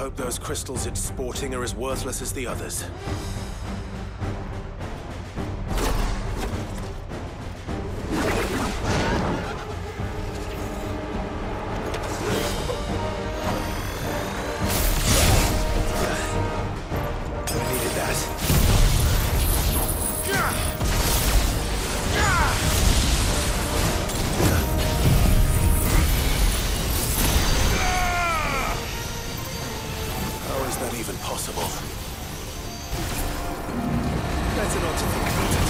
hope those crystals it's sporting are as worthless as the others. Is that even possible? Better not to think about it.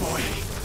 boy.